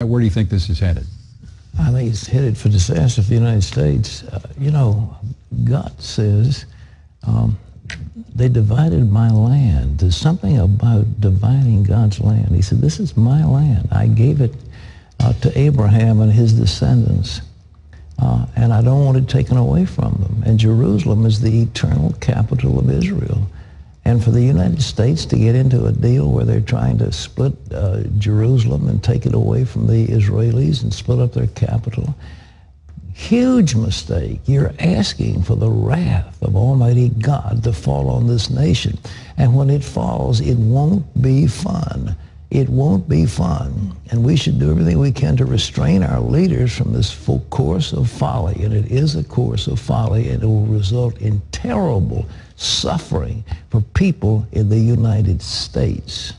Where do you think this is headed? I think it's headed for disaster for the United States. Uh, you know, God says um, they divided my land. There's something about dividing God's land. He said, this is my land. I gave it uh, to Abraham and his descendants. Uh, and I don't want it taken away from them. And Jerusalem is the eternal capital of Israel. And for the United States to get into a deal where they're trying to split uh, Jerusalem and take it away from the Israelis and split up their capital, huge mistake. You're asking for the wrath of Almighty God to fall on this nation. And when it falls, it won't be fun. It won't be fun. And we should do everything we can to restrain our leaders from this full course of folly. And it is a course of folly, and it will result in terrible suffering for people in the United States.